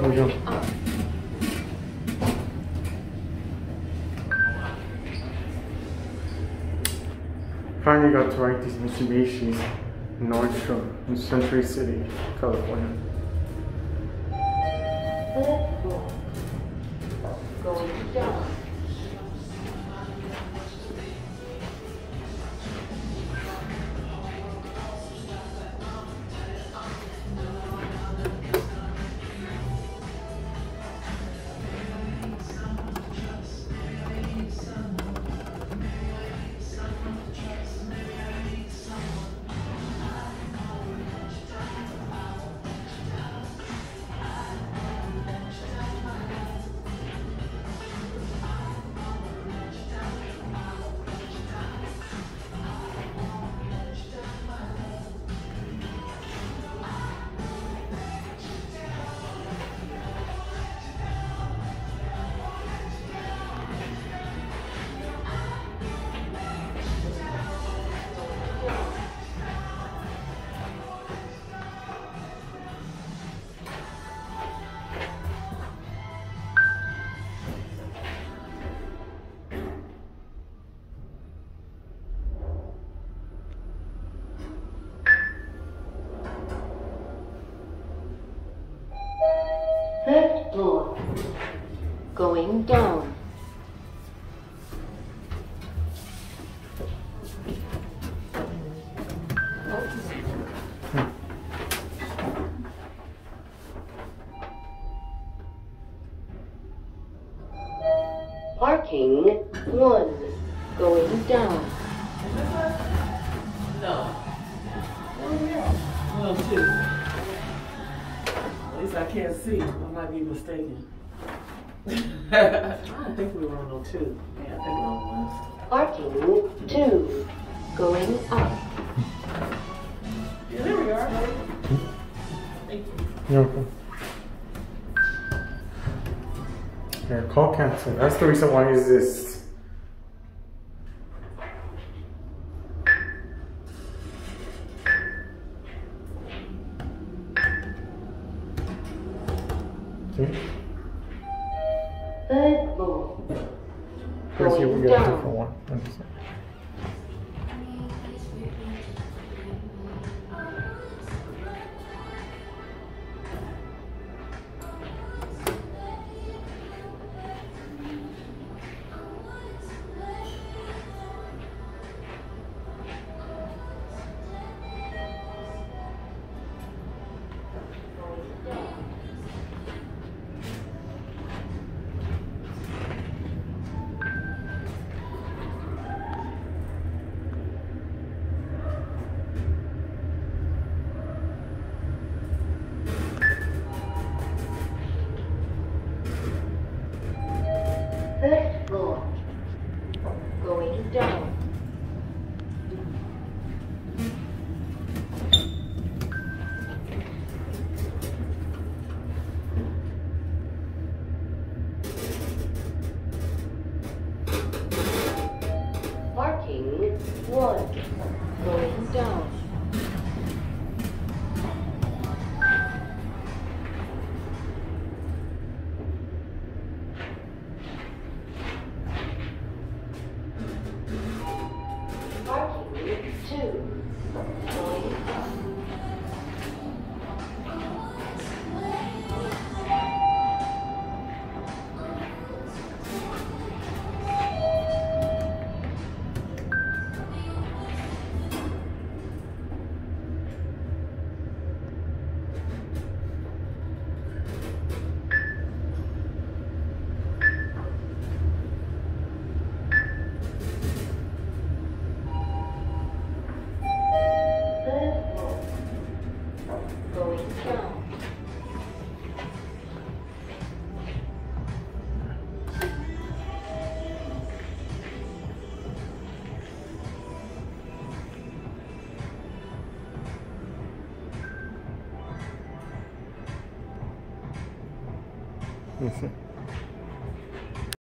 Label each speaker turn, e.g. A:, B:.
A: Finally got to write these Mitsubishis Nordstrom in Century City, California.
B: Going down. Parking one. Going down.
C: No. Well, two. At least I can't see. I might be mistaken. I don't think we were on no two. Yeah, I think we're on one.
B: Parking two. Going up.
C: Yeah, there we are. Thank you.
A: You're welcome. Yeah, call cancel. That's the reason why is this. Okay. Let's see if we get a different one.
B: Third floor. Going down. Parking one. Going down. Uh
A: -huh.